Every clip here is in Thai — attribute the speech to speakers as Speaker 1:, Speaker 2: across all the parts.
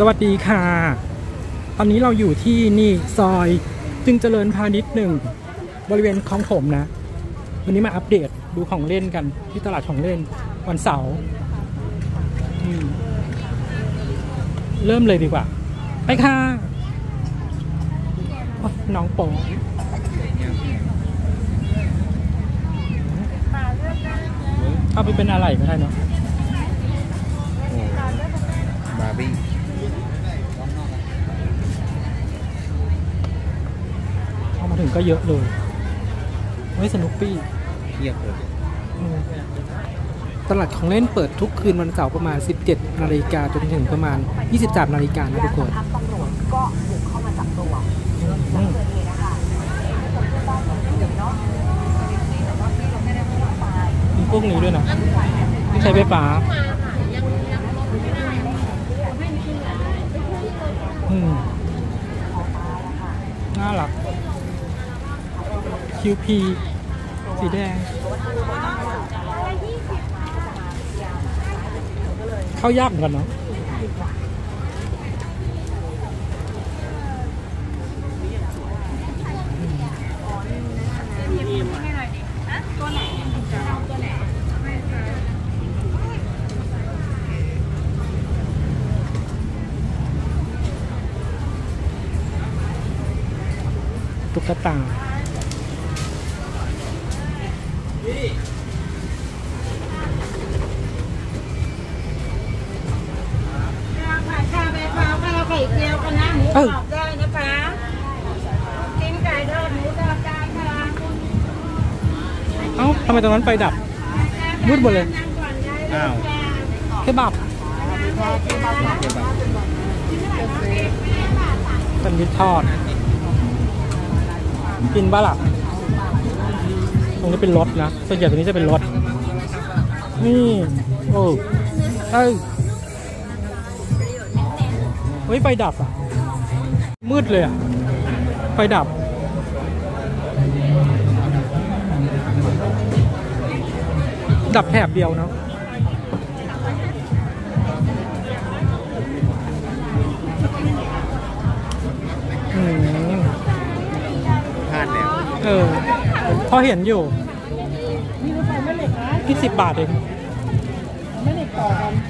Speaker 1: สวัสดีค่ะ ตอนนี้เราอยู่ที่นี่ซอยจึงเจริญพาณิชย์หนึ่งบริเวณคลองผมนะ วันนี้มาอัปเดตดูของเล่นกันที่ตลาดของเล่นวันเสาร์เริ่มเลยดีกว่า ไปค่ะน้องโป๋เอาไปเป็นอะไรไม่ได้เนาะ
Speaker 2: บาร์บี้
Speaker 1: เอามา ถึงก็เยอะเลยไว้สนุกปี้
Speaker 2: เทียบเลย
Speaker 1: ตลาดของเล่นเปิดทุกคืนวันเสาร์ประมาณ 17 นาฬิกาจนถึงประมาณ 23 นาฬิกานะทุกคน
Speaker 3: ทางตำรวจก็บุกเข้ามาจับตัว
Speaker 1: อืม
Speaker 3: เกิดเหตุนะคะเนาะ
Speaker 1: มีพวกนี้ด้วยนะที่ใช้ไฟฟ้าอืมน่ารัก QP สีแดงเข้ายากเหมือนกันเนาะตุ๊กตา
Speaker 4: กันนะหมูกรอบได้นะคะ กินไก่ทอดหมูทอดได้ค่ะ
Speaker 1: เอ้าทำไมตรงนั้นไฟดับมืดหมดเลย
Speaker 4: นั่งก่อนได้
Speaker 2: อ้าว
Speaker 1: เคบับเป็นมิตรทอด กินบ้าล่ะตรงนี้เป็นรถนะส่วนใหญ่ตรงนี้จะเป็นรถ นี่ โอ้เอ้ยเฮ้ยไฟดับอะ มืดเลยอะไฟดับ ดับแถบเดียวเนาะอืม
Speaker 2: พลาดแล้ว
Speaker 1: เออ พอเห็นอยู่ที่สิบบาทเองต้อง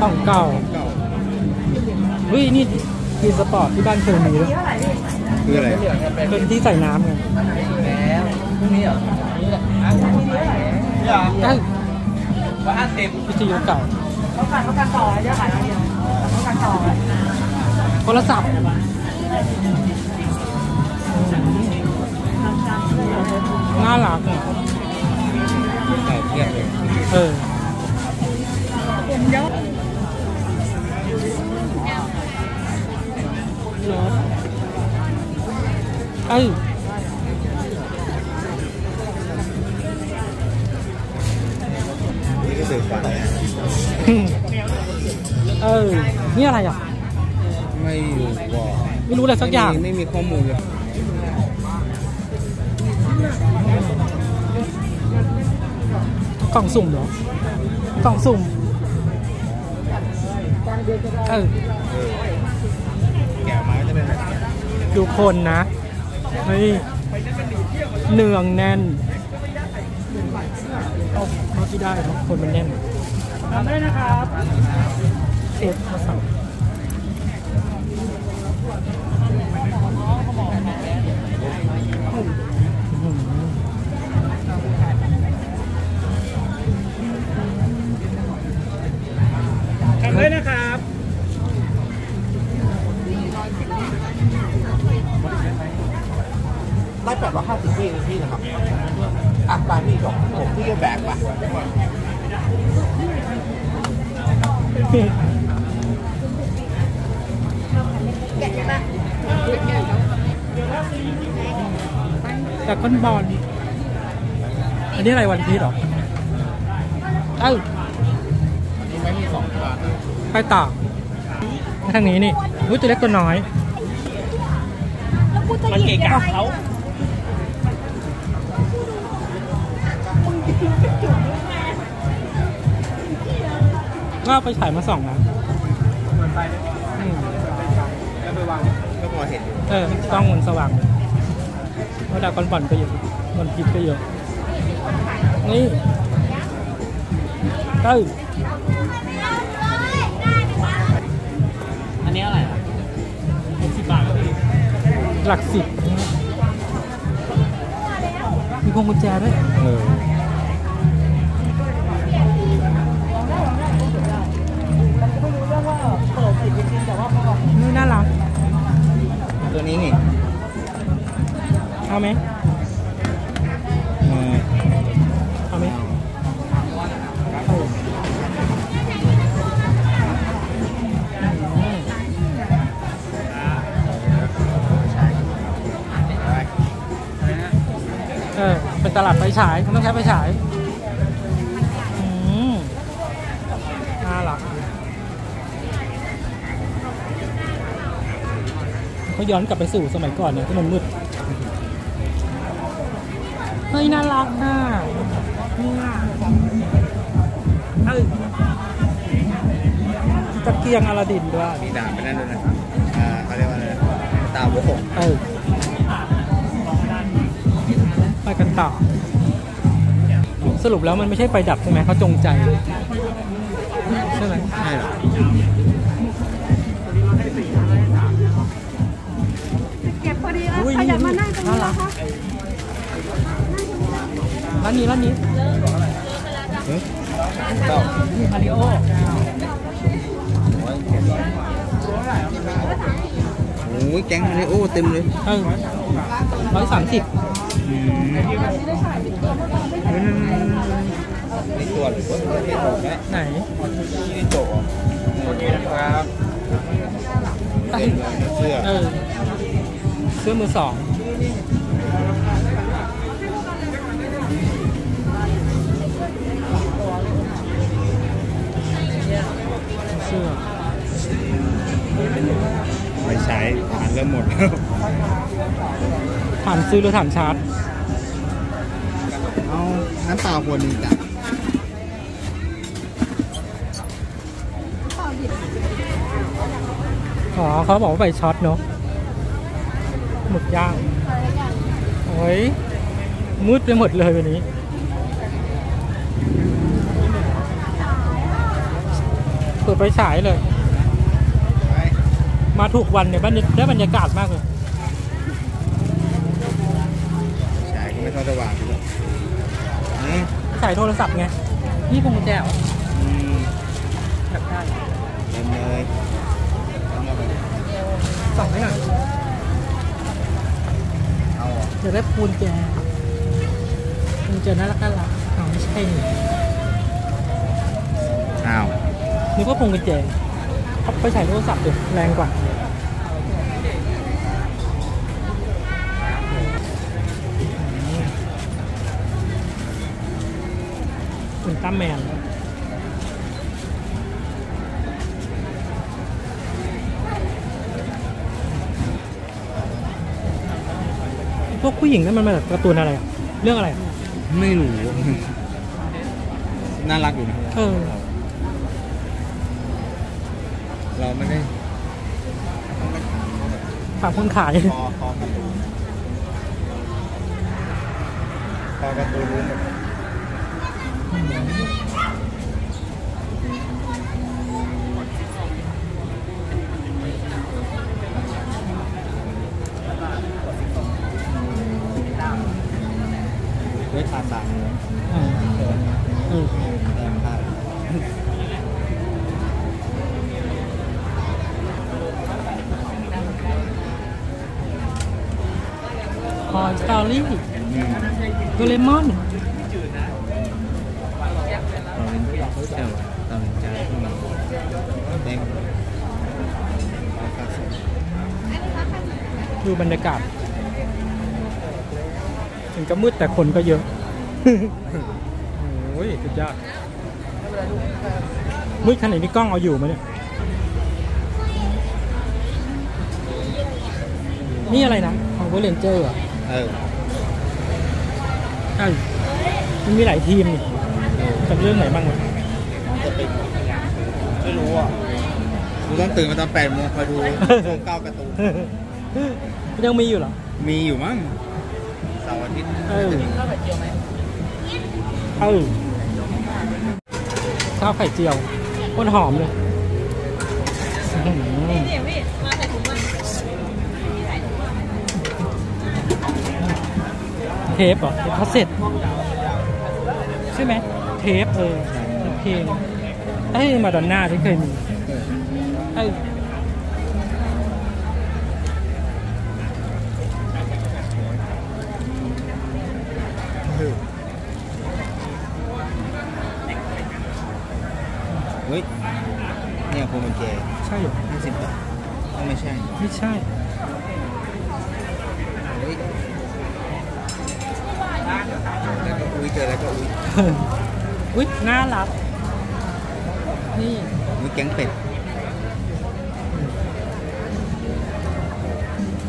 Speaker 1: เก่า
Speaker 2: เก่า
Speaker 1: เฮ้ยนี่มีสปอร์ตที่บ้านเคยมีด้วย
Speaker 2: คืออะไร
Speaker 1: เป็นที่ใส่น้ำไง
Speaker 2: แล้วพรุ่งนี้เหรอนี่แหละเหรอ
Speaker 1: เอ้ย
Speaker 2: ว่าห้าสิบ
Speaker 1: วิทยุเก่า
Speaker 4: เขาขายเขาการต่อเยอะขายแล้วเดียวเขาการต่อ
Speaker 1: โทรศัพท์น่ารักอะ
Speaker 2: เก่าเทียบเลย
Speaker 1: เอ เอ้ย
Speaker 2: นี่ก็สื่อฟัน
Speaker 1: เออ นี่อะไรอะ
Speaker 2: ไม่รู้ว่า
Speaker 1: ไม่รู้อะไรสักอย่าง
Speaker 2: ไม่มีข้อมูลเลย
Speaker 1: กล่องสุ่มเหรอกล่องสุ่มเออ
Speaker 2: แกะมาก็จะเป็นแบบนี้
Speaker 1: ดูคนนะ เฮ้ยเนืองแน่นเอาเท่าที่ได้ครับคนมันแน่นทำได้นะครับเอ็ดมาสั่ง
Speaker 5: แต่
Speaker 1: ก้นบอลอันนี้อะไรวันพีชเหรอ เอ้า
Speaker 5: นี่ไม่มีสองบาท
Speaker 1: ไปต่อทางนี้นี่รู้ตัวเล็กตัวน้อย
Speaker 3: แล้วกูจะหยิบยังไง
Speaker 1: ก็เอาไปฉายมาส่องนะ
Speaker 2: เหมือนไปเลย
Speaker 1: อืม
Speaker 2: แล้วไปวาง
Speaker 5: ก็พอเห็นอยู่
Speaker 1: เออกล้องมันสว่างเพราะดาวคอนบอลก็เยอะมันพิษก็เยอะนี่เอ้ย
Speaker 2: อันนี้อะไรอะสิบบาทพี่
Speaker 1: หลักสิบมีพวงกุญแจด้วย
Speaker 5: เออ
Speaker 1: นี่น่ารัก
Speaker 5: ตัวนี้นี่
Speaker 1: เอาไหม
Speaker 5: เออ
Speaker 1: เอาไหมเออเป็นตลาดไฟฉายมันต้องใช้ไฟฉายอืมน่ารักเขาย้อนกลับไปสู่สมัยก่อนเนี่ยที่มันมืด เฮ้ยน่ารักอะเนี่ยเอ้ยตะเกียงอลาดินด้วย
Speaker 5: มีดาบไปนั่นด้วยนะอ่าเขาเรียกว่าอะไรนะตาโบก
Speaker 1: เออไปกันต่อ สรุปแล้วมันไม่ใช่ไฟดับใช่ไหมเขาจงใจ ใช่ไหม
Speaker 5: ใช่เหรอ
Speaker 3: เก็บพอดีแล้ว
Speaker 1: อุ้ย
Speaker 3: ขยับมานั่งตรงนี้
Speaker 1: น่ารั
Speaker 3: นะ
Speaker 1: ก
Speaker 3: คะ
Speaker 1: ร้านนี้ร้านนี้
Speaker 5: เฮ้ยเต้า
Speaker 1: มาริโอ
Speaker 5: โอ้ยแก๊งมาริโอเต็มเลย
Speaker 1: เออร้อยสามสิบ
Speaker 5: อืมนี่ตัวหรือว่าไม่ถูกนะ
Speaker 1: ไหน
Speaker 5: นี่โจกเหรอ
Speaker 2: โอเคนะครับ
Speaker 5: เต็มเลยเสื้อ
Speaker 1: เออเสื้อมือสอง
Speaker 5: ไปใช้ผ่านเริ่มหมดแล้ว
Speaker 1: ผ่านซื้อหรือผ่านชาร์จ
Speaker 5: เอาน้ำเปล่าขวดหนึงจ้ะ
Speaker 1: อ๋อเขาบอกว่าไปช็อตเนาะหมึกย่างโอ้ยมืดไปหมดเลยวันนี้ เปิดไฟฉายเลย
Speaker 5: ไป
Speaker 1: มาถูกวันเนี่ยบ้านได้บรรยากาศมากเลย
Speaker 5: ใช้ก็ไม่เท่าสว่างเลยอืม
Speaker 1: ถ่ายโทรศัพท์ไง นี่พวงกุญแจเหรอ
Speaker 5: อืม
Speaker 1: อยากได้
Speaker 5: เต็มเลยเอามาเลย
Speaker 1: ส่องให้หน่อย
Speaker 5: เอาเหรอ
Speaker 1: อยากได้พวงกุญแจพวงกุญแจน่ารักน่ารักอ้าวไม่ใช่นี่
Speaker 5: อ้าว
Speaker 1: นึกว่าพวงกุญแจ เอาไปใส่โทรศัพท์ดิแรงกว่าอุลตร้าแมนพวกผู้หญิงนั่นมันมาจากการ์ตูนอะไรอะเรื่องอะไรอะ
Speaker 5: ไม่รู้ น่ารักอยู่นะ
Speaker 1: เออ
Speaker 5: เราไม่ได้
Speaker 1: ฝากคนขาย
Speaker 5: คอคอการ์ตูนคอการ์ตูนรู้หมดเฮ้ยทาสามเลย
Speaker 1: เออเออ
Speaker 5: แรงพลาด
Speaker 1: คอยสตอรี่
Speaker 5: อืม
Speaker 1: โดเรมอน
Speaker 5: เจ้าตอนใจที่มีแดงคาส
Speaker 1: ดูบรรยากาศ ถึงจะมืดแต่คนก็เยอะ โอ้ยสุดยอดมืดขนาดนี้กล้องเอาอยู่ไหมเนี่ย นี่อะไรนะ Power Ranger เหรอ
Speaker 5: เออ
Speaker 1: ใช่มันมีหลายทีมนี่จากเรื่องไหนบ้างวะ
Speaker 5: ไม่รู้อะกูต้องตื่นมาตอนแปดโมงคอยดูช่องเก้าการ์ตูน
Speaker 1: ยังมีอยู่เหรอ
Speaker 5: มีอยู่มั้งเสาร์อาทิตย์
Speaker 1: เออเออข้าวไข่เจียวโคตรหอมเลยอื้อหือ
Speaker 3: นี่พี่มาใส่ถุงมา
Speaker 1: เท ปเหรอเทปคาสเซ็ตใช่ไหมเทปเออเพลงเอ้ยมาดอนน่าที่เคยมีเอ้ย
Speaker 5: เฮ้ยเนี่ยพวงกุญแจ
Speaker 1: ใช่เหรอ
Speaker 5: ห้าสิบบาทต้องไม่ใช่
Speaker 1: ไม่ใช่
Speaker 5: เฮ้ยแล้วก็อุ้ยเจอแล้วก็อุ้ย
Speaker 1: อุ๊ยน่ารัก นี่
Speaker 5: อุ้ยแก๊งเป็ด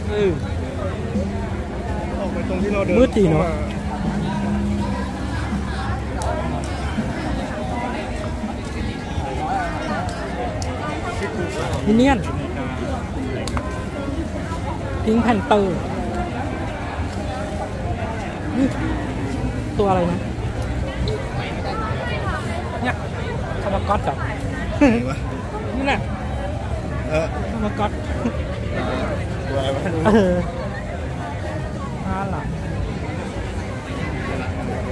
Speaker 1: เออ
Speaker 2: ออกไปตรงที่เราเดิน
Speaker 1: มืดดีเนอะมินเนี่ยนPink Panther นี่ตัวอะไรนะเนี่ยคาร์บก๊อตกับ
Speaker 5: ไหนวะ
Speaker 1: นี่แหละ
Speaker 5: เออ
Speaker 1: คาร์บก๊อต
Speaker 5: ตัวอะไรวะ
Speaker 1: เออน่ารัก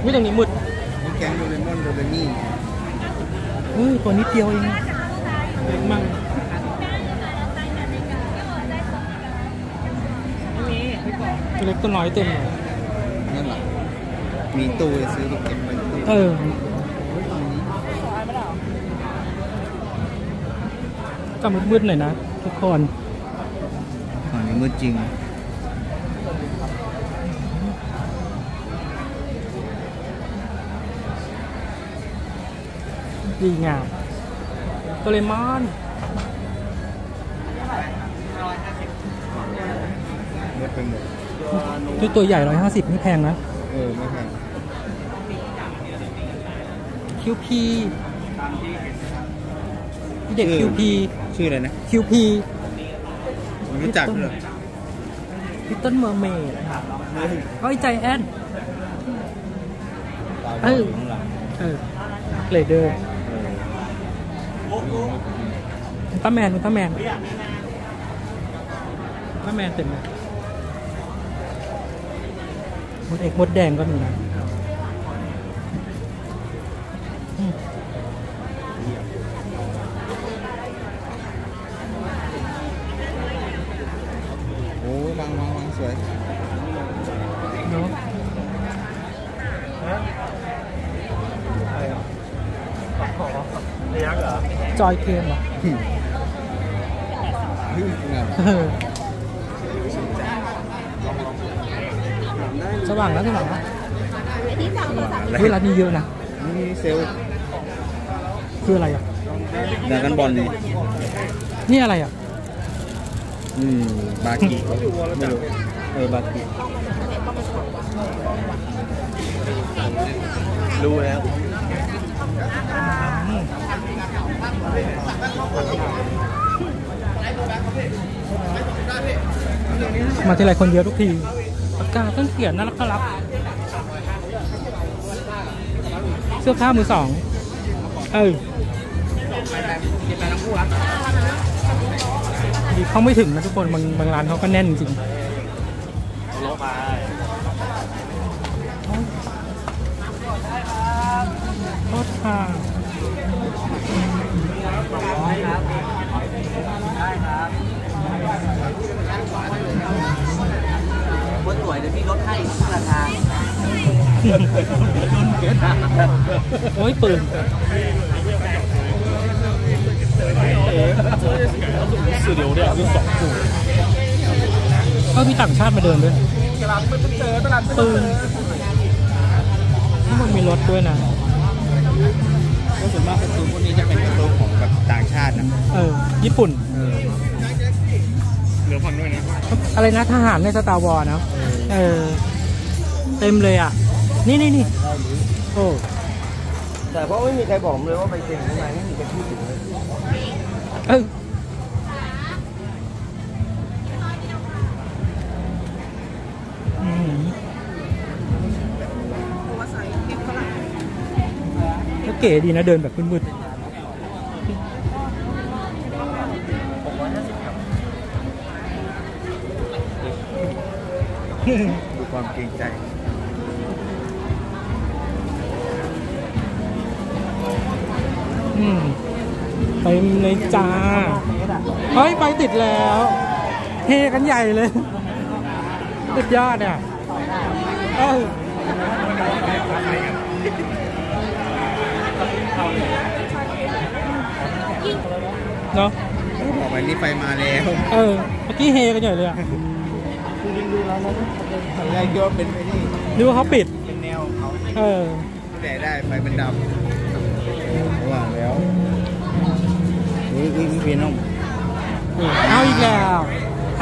Speaker 1: นี่ตรงนี้มืด
Speaker 5: นี่แก๊งโดเรมอนโดเรมี่
Speaker 1: เฮ้ยตัวนิดเดียวเองเล็กมากตัวเล็กตัวน้อยเต็มเลย
Speaker 5: นั่นเหรอมีตู้เลยซื้อไปเก็บไว้ตู้
Speaker 1: เออ ก็มืดๆหน่อยนะ ทุกคน
Speaker 5: ฝั่งนี้มืดจริง
Speaker 1: ดีงามโดเรมอน
Speaker 5: มืดไปหมด
Speaker 1: ตัวตัวใหญ่ร้อยห้าสิบนี่แพงนะ
Speaker 5: เออ ไม่แพง
Speaker 1: คิวพีเด็กคิวพี
Speaker 5: ชื่ออะไรนะ
Speaker 1: คิวพี
Speaker 5: ผมรู้จักด้วยเหรอ
Speaker 1: Little Mermaid เอ้ยไจแอนท์
Speaker 5: ตา
Speaker 1: เออ
Speaker 5: ข้างหลัง
Speaker 1: เออเลเดอร์
Speaker 5: เออ
Speaker 1: อุลตร้าแมนอุลตร้าแมนอุลตร้าแมนเต็มเลยมดเอกมดแดงก็มีนะ จอยเกมเหรอ
Speaker 5: งาม
Speaker 1: เออสว่างแล้วสว่างแล้วเฮ้ยร้านนี้เยอะนะ
Speaker 5: นี่เซลล์
Speaker 1: คืออะไรอะ
Speaker 5: ดรากันบอลนี่
Speaker 1: นี่อะไรอะ
Speaker 5: อืม บากิไม่รู้เออบากิรู้แล้ว
Speaker 1: มาที่ไรคนเยอะทุกทีปากกาต้องเขียนน่ารักน่ารักเสื้อผ้ามือสอง เออดีเข้าไม่ถึงนะทุกคนบางบางร้านเขาก็แน่นจริง ห้าค
Speaker 2: นสวยเดี๋ยวพี่ลดให้ราคา
Speaker 1: โอ้ยปืน
Speaker 2: สื่อเดียว
Speaker 1: เนี่ยคือสองคู่ก็มีต่างชาติมาเดินด้วยปืนนี่มันมีรถด้วยนะ
Speaker 5: ก็ส่วนมากการ์ตูนพวกนี้จะเป็นการ์ตูนของแบบต่างชาตินะ
Speaker 1: เออ ญี่ปุ่น
Speaker 5: เออ
Speaker 2: เหลือฝั่งด้วยนะ
Speaker 1: อะไรนะทหารในสตาร์วอร์นะเออ เต็มเลยอะ นี่นี่นี่โออ้
Speaker 2: แต่เพราะไม่มีใครบอกผมเลยว่าไปเซ็นข้างในไม่มีใครพูดถึงเลย
Speaker 1: เก๋ดีนะเดินแบบมืด
Speaker 5: ดูความเกรงใจ
Speaker 1: ๆอืมไปเลยจ้าเฮ้ยไปติดแล้วเฮกันใหญ่เลยสุดยอดอะเออ เนาะ
Speaker 5: บอกไปรีบไปมาแล้ว
Speaker 1: เออ เมื่อกี้เฮกันใหญ่เลยอะ
Speaker 5: ตอนแรกคิดว่าเป็นไอ้นี่
Speaker 1: นึกว่าเขาปิด
Speaker 5: เป็นแนวของเขา
Speaker 1: เออ
Speaker 5: แต่ได้ไฟมันดับว่างแล้วอุ้ยอุ้ยมีเพียนอง
Speaker 1: เอาอีกแล้ว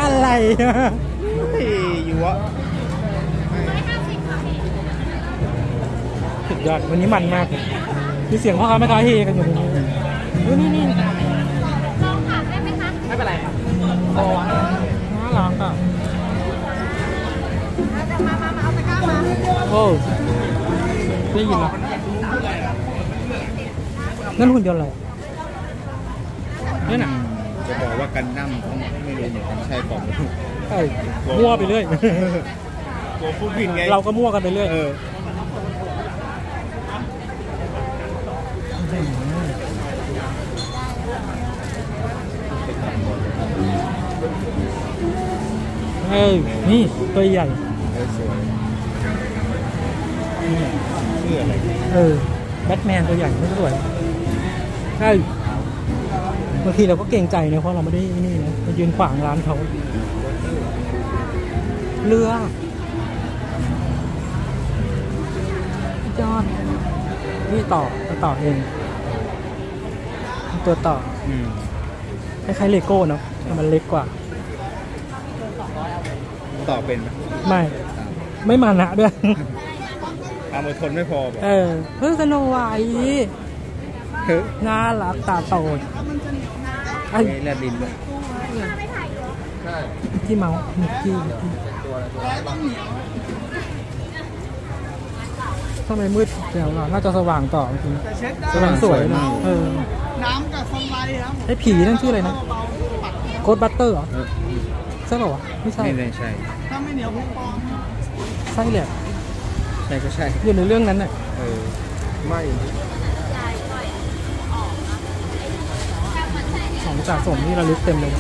Speaker 1: อะไรอะ
Speaker 5: เฮ้ยอยู่วะ
Speaker 1: สุดยอดวันนี้มันมากเลย มีเสียงพ่อค้าแม่ค้าเฮกันอยู่ตรงนี้เฮ้ยนี่นี่
Speaker 2: ไม่เป็นไรครับ
Speaker 1: น่ารักอะ
Speaker 3: มามามาเอาตะกร้ามา
Speaker 1: โอ้ได้ยินแล้วนั่นหุ่นยนต์อะไรนั่นน่ะ
Speaker 5: จะบอกว่ากันดั้มเขาไม่รู้เหมือนกันใช่ปล่
Speaker 1: อ้ยมั่วไปเรื่อย
Speaker 5: กลัวพูดผิดไง
Speaker 1: เราก็มั่วกันไปเรื่อย
Speaker 5: เออ
Speaker 1: เอ้ยนี่ตัวใหญ่
Speaker 5: เออสวยชื่ออะไร
Speaker 1: เออ แบทแมนตัวใหญ่ไม่สวยใช่บางทีเราก็เกรงใจนะเพราะเราไม่ได้นี่นะไปยืนขวางร้านเขา เรือจอดนี่ต่อมาต่อเอง ตัวต่อ
Speaker 5: อืม
Speaker 1: คล้ายๆเลโก้เนาะแต่มันเล็กกว่า
Speaker 5: ต่อเป็นไหม
Speaker 1: ไม่ ไม่มานะด้วย
Speaker 5: ความอดทนไม่พอบอก
Speaker 1: เออเพิ่งสโนไวท์
Speaker 5: เฮ้ย
Speaker 1: น่ารักตาโตไอ้
Speaker 5: แลบลิ้นด้วย
Speaker 1: ที่เมาส์มิกกี้มิกกี้ทำไมมืดเดี๋ยวเราน่าจะสว่างต่อจริงสว่างสวยนะเออ
Speaker 2: น้ำกับสไลด์ครับ
Speaker 1: ไอ้ผีนั่นชื่ออะไรนะโคดบัตเตอร์เหรอ
Speaker 5: เออ
Speaker 1: ใช่เปล่าวะไม่ใช่
Speaker 5: ไม่ได้ใช่
Speaker 2: ถ้าไม่เหนียวพุกปอง
Speaker 1: ใช่แหละ
Speaker 5: ใช่ก็ใช่
Speaker 1: อยู่ในเรื่องนั้นน่ะ
Speaker 5: เออ ไม่
Speaker 1: ของสะสมที่ระลึกเต็มเลย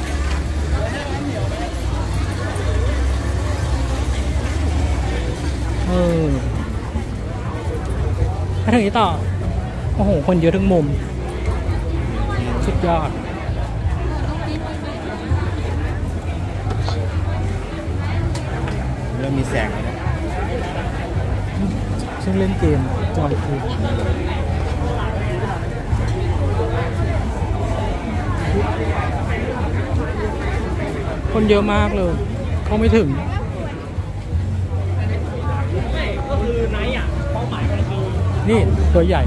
Speaker 1: เออไปทางนี้ต่อ โอ้โห คนเยอะทั้งมุม สุดยอด
Speaker 5: ริ่มมีแสงแล้วนะ
Speaker 1: ซึ่งเล่นเกมจอยคือคนเยอะมากเลยเขาไม่ถึงนี่ตัวใหญ่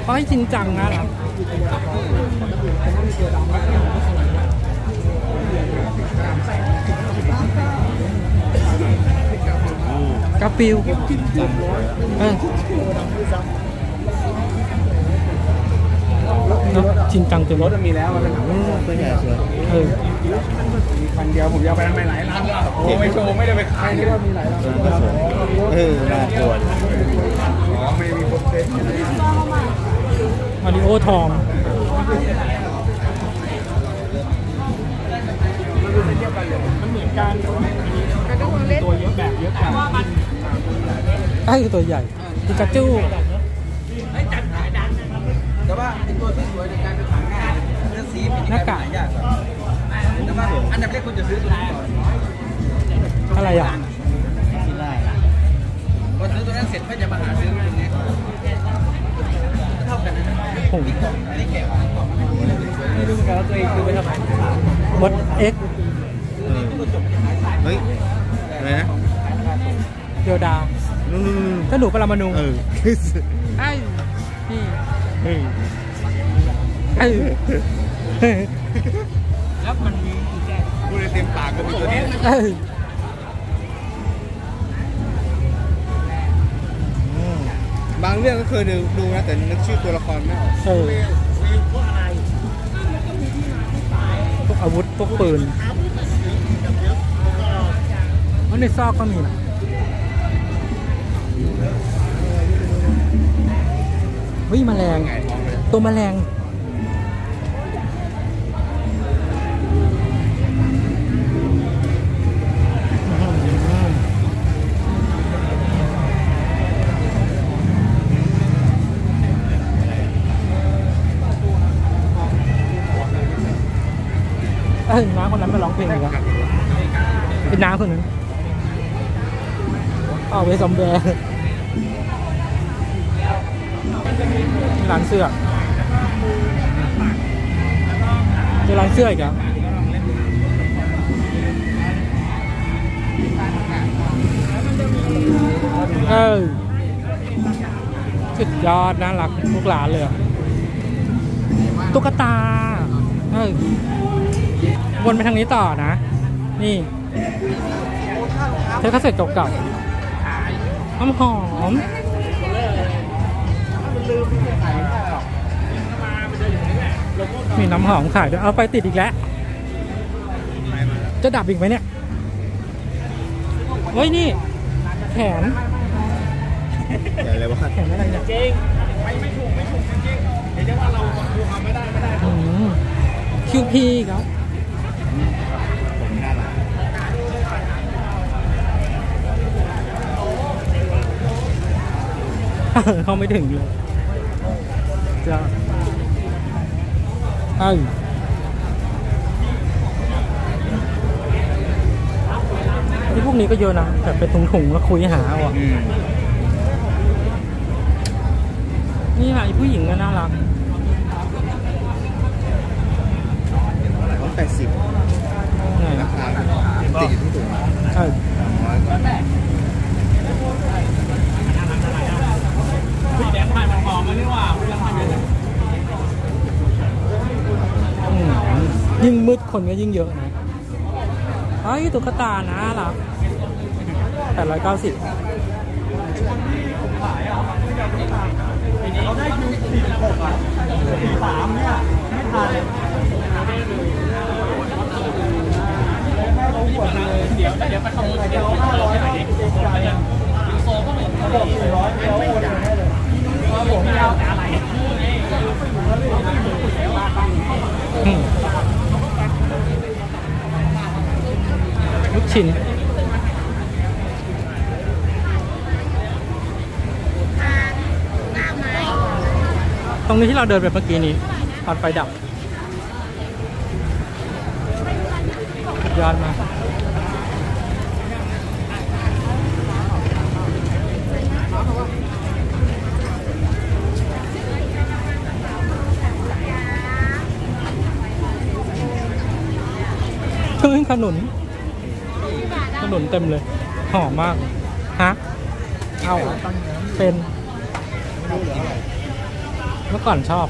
Speaker 1: เขาให้จริงจังนะครับ กาฟิลเออเนอะจริงจังเต็ม
Speaker 2: รถมีแล้วมัน
Speaker 5: ตัวใหญ่สวย
Speaker 1: เออ
Speaker 2: มีคันเดียวผมจะเอาไปทำไมหลายร้านโอ้ไม่โชว์ไม่ได้ไปขายนี่ว่ามีหลายร้าน
Speaker 5: ตัวก็สวยเออน่ากลัวเลย
Speaker 2: อ๋อไม่มีครบเซ็ต
Speaker 1: มาริโอทองมันเหมือนกันตัวเยอะแบบเยอะกว่า ไอ้ตัวใหญ่ปิกาจู
Speaker 2: แต่ว่าไอ้ตัวที่สวยในการเป็นขายง่ายเนื้อสีเป็น
Speaker 1: หน้ากาก
Speaker 2: ยากแต่ว่าอันดับแรกคุณจะซื้อตัวนี้ก่อน
Speaker 1: อะไรอะ
Speaker 5: ที่ได้
Speaker 2: พอซื้อตัวนั้นเสร็จก็จะมาหาซื้อตัวนี้เท่ากันนะ
Speaker 1: ผม
Speaker 2: อันนี้แกะไม่รู้เหมือนกันว่าตัวเองซื้อไปเท่าไหร่
Speaker 1: มดเอ็ก
Speaker 5: นู่นนู่น
Speaker 1: ถ้าหนูปรมาณู
Speaker 5: เออ
Speaker 1: ไอ้นี่
Speaker 5: เฮ้ย
Speaker 1: เออ
Speaker 2: แล้วมันมีอีกแค่
Speaker 5: พูดได้เต็มปากก็มีตัวนี้
Speaker 1: เออ
Speaker 5: บางเรื่องก็เคยดูดูนะ แต่นึกชื่อตัวละครไม่ออก
Speaker 1: เออพวกอาวุธพวกปืนเพราะในซอกก็มีนะ ฮ้ยแมลงตัวแมลงเอ้ยน้าคนนั้นไปร้องเพลงอีกแล้วเป็นน้าคนนั้นเอาไว้ซอมแบร์ ร้านเสื้อเจอร้านเสื้ออีกแล้วเออสุดยอดน่ารักทุกร้านเลยตุ๊กตาเออวนไปทางนี้ต่อนะ นี่เทปคาสเซ็ตเก่าๆน้ำหอม มีน้ำหอมขายด้วย เอาไปติดอีกแล้ว จะดับอีกไหมเนี่ยเฮ้ยนี่ แขน
Speaker 5: แต่อะไรวะ
Speaker 1: แขนอะไรเนี่ย
Speaker 2: จริงไม่ไม่ถูกไม่ถูกจริงๆเดี๋ยวจะว่าเราดูความไม่ได้ไม่ได้
Speaker 1: อืมคิวพีครับ
Speaker 5: ผมน่ารัก
Speaker 1: เข้าไม่ถึงเลย จะเอ้ยนี่พวกนี้ก็เยอะนะแต่เป็นถุงๆแล้วคุยหาเอาอะ
Speaker 5: อืม
Speaker 1: นี่ค่ะไอ้ผู้หญิงก็น่ารัก
Speaker 5: ต้องแปดสิบ
Speaker 1: ไง
Speaker 5: ราคาติดอยู่ที่ถุง
Speaker 1: เอ อ
Speaker 5: สองร้อยกว่า
Speaker 2: แดงผ่านมันหอมมานี่ว่าคุณยังทำอยู่
Speaker 1: อืมยิ่งมืดคนก็ยิ่งเยอะนะเอ้ยตุ๊กตานะหรักแปดร้อยเก้าสิบ
Speaker 2: เขาได้ยูสี่หกอะสี่สามเนี่ยไม่ทันเดี๋ยวเดี๋ยวไปขโมยเดี๋ยวห้าร้อยไหนโซ่ก็เหมือนเขาบอกสี่ร้อยเดียวคนให้เลย
Speaker 1: ลูกชิ้นตรงนี้ที่เราเดินไปเมื่อกี้นี้ตอนไฟดับยอดมาก เครื่องเล่นขนุนขนุนเต็มเลย หอมมาก ฮะ เอาเป็นเมื่อก่อนชอบ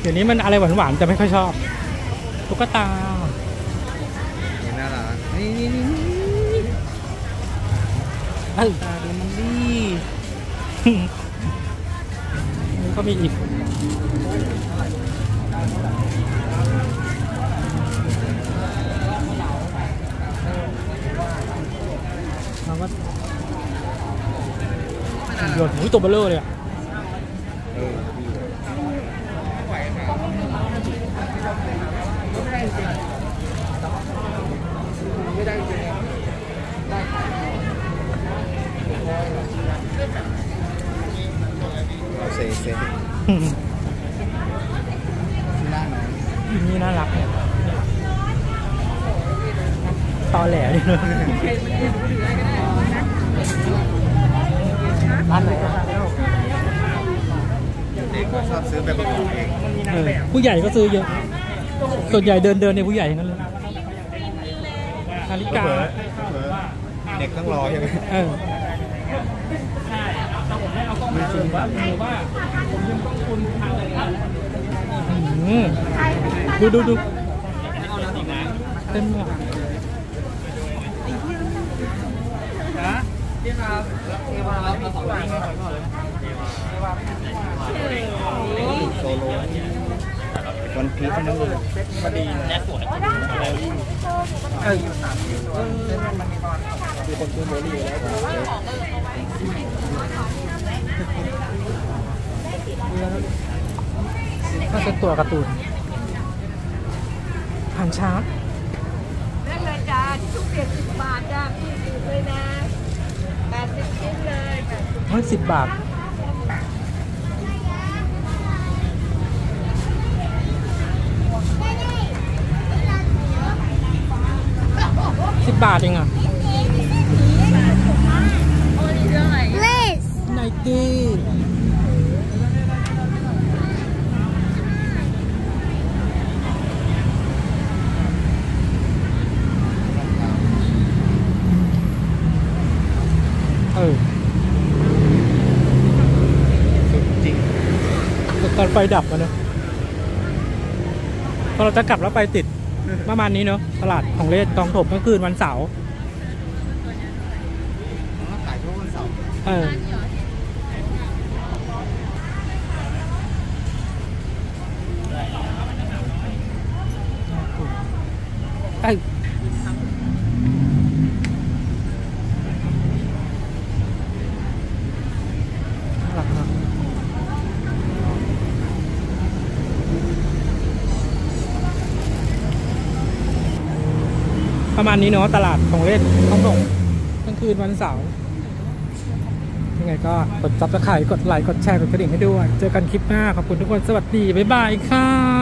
Speaker 1: เดี๋ยวนี้มันอะไรหวานๆจะไม่ค่อยชอบตุ๊กตา
Speaker 5: นี่น่ารักนี่นี่นี่
Speaker 1: เอ้ย
Speaker 5: ตาดูมันดี
Speaker 1: นี่ก็มีอีก เราก็โยนหูตัวเบลเลอร์เลยอะ
Speaker 5: เออเอาเซเซหน้าน้อง
Speaker 1: อีนี่น่ารักเนี่ยตอแหลดิเลย ผู้ใหญ่ก็ซื้อเยอะ ส่วนใหญ่เดินเดินในยผู้ใหญ่ทั้งนั้นเลยนาฬิกา
Speaker 5: เผลอเด็กต้องรอใช่ไหม
Speaker 1: เออ
Speaker 2: ใช่แต่ผมได้เอากล้องมาดูว่าดูว่าผมยืมกล้องคุณทางเลยครับ
Speaker 1: อืมดูดูดู
Speaker 2: เอาแล้วอีกนะ
Speaker 1: เต็มเลย
Speaker 2: นะพี่ครับเอวาครับเราสองคนไม่ขอก่อนเลย
Speaker 5: โซโล่ วันพีชนั่นเลย
Speaker 2: พอดีแน่สวย
Speaker 1: เออ
Speaker 5: คือคนซื้อโมลี่แล้ว
Speaker 1: ก็เป็นตัวการ์ตูนผ่านชาร์จ
Speaker 3: ได้เลยจ้าทุกเจ็ดสิบบาทจ้าพี่ดูเลยนะแปดสิบชิ้นเลยแปดสิบ
Speaker 1: ร้อยสิบบาท สิบบาทเองอะ
Speaker 3: เลส
Speaker 1: ไนกี้เออ
Speaker 5: จริง
Speaker 1: แต่ตอนไฟดับอะเนอะพอเราจะกลับแล้วไฟติด ประมาณนี้เนอะตลาดของเล่นกองถมเมื่อคืนวันเสาร์
Speaker 5: ขายทุกวันเสาร์
Speaker 1: เออไอ้ยน่ารักมาก ประมาณนี้เนาะตลาดของเล่นคลองถมกลางคืนวันเสาร์ยังไงก็กด subscribe กดไลค์กดแชร์กดกระดิ่งให้ด้วย เจอกันคลิปหน้าขอบคุณทุกคนสวัสดี บ๊ายบายค่ะ